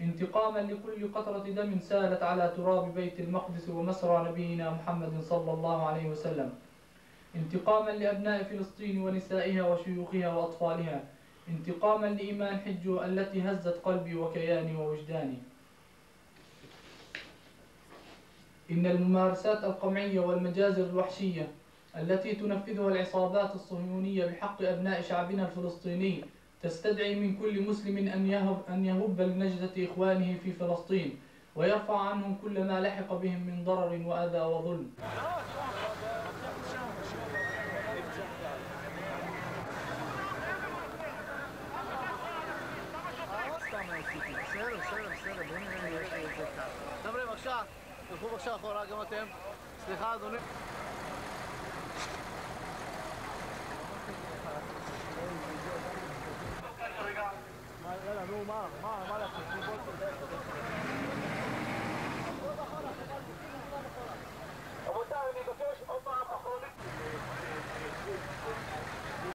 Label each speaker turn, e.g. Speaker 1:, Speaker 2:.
Speaker 1: انتقاما لكل قطرة دم سالت على تراب بيت المقدس ومسرى نبينا محمد صلى الله عليه وسلم. انتقاما لأبناء فلسطين ونسائها وشيوخها وأطفالها. انتقاما لإيمان حجه التي هزت قلبي وكياني ووجداني. إن الممارسات القمعية والمجازر الوحشية التي تنفذها العصابات الصهيونية بحق أبناء شعبنا الفلسطيني تستدعي من كل مسلم أن يهب, أن يهب لنجدة إخوانه في فلسطين ويرفع عنهم كل ما لحق بهم من ضرر وأذى وظلم
Speaker 2: חבר'ה, בבקשה, תלכו בבקשה אחורה גם אתם. סליחה, אדוני.